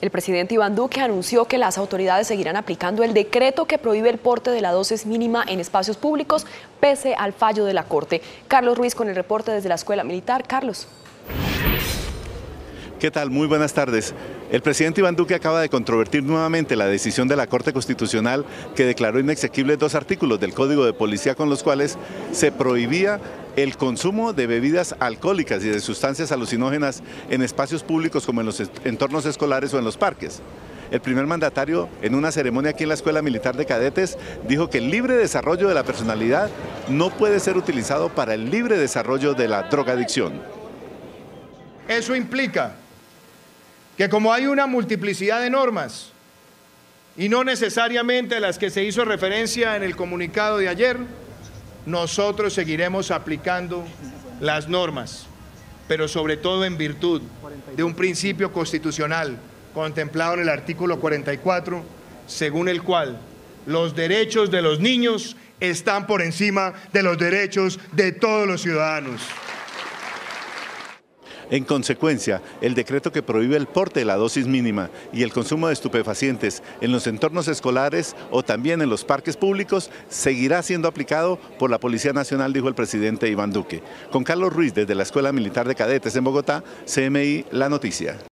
El presidente Iván Duque anunció que las autoridades seguirán aplicando el decreto que prohíbe el porte de la dosis mínima en espacios públicos, pese al fallo de la Corte. Carlos Ruiz con el reporte desde la Escuela Militar. Carlos. ¿Qué tal? Muy buenas tardes. El presidente Iván Duque acaba de controvertir nuevamente la decisión de la Corte Constitucional que declaró inexequibles dos artículos del Código de Policía con los cuales se prohibía el consumo de bebidas alcohólicas y de sustancias alucinógenas en espacios públicos como en los entornos escolares o en los parques. El primer mandatario, en una ceremonia aquí en la Escuela Militar de Cadetes, dijo que el libre desarrollo de la personalidad no puede ser utilizado para el libre desarrollo de la drogadicción. Eso implica que como hay una multiplicidad de normas, y no necesariamente las que se hizo referencia en el comunicado de ayer, nosotros seguiremos aplicando las normas, pero sobre todo en virtud de un principio constitucional contemplado en el artículo 44, según el cual los derechos de los niños están por encima de los derechos de todos los ciudadanos. En consecuencia, el decreto que prohíbe el porte de la dosis mínima y el consumo de estupefacientes en los entornos escolares o también en los parques públicos seguirá siendo aplicado por la Policía Nacional, dijo el presidente Iván Duque. Con Carlos Ruiz desde la Escuela Militar de Cadetes en Bogotá, CMI La Noticia.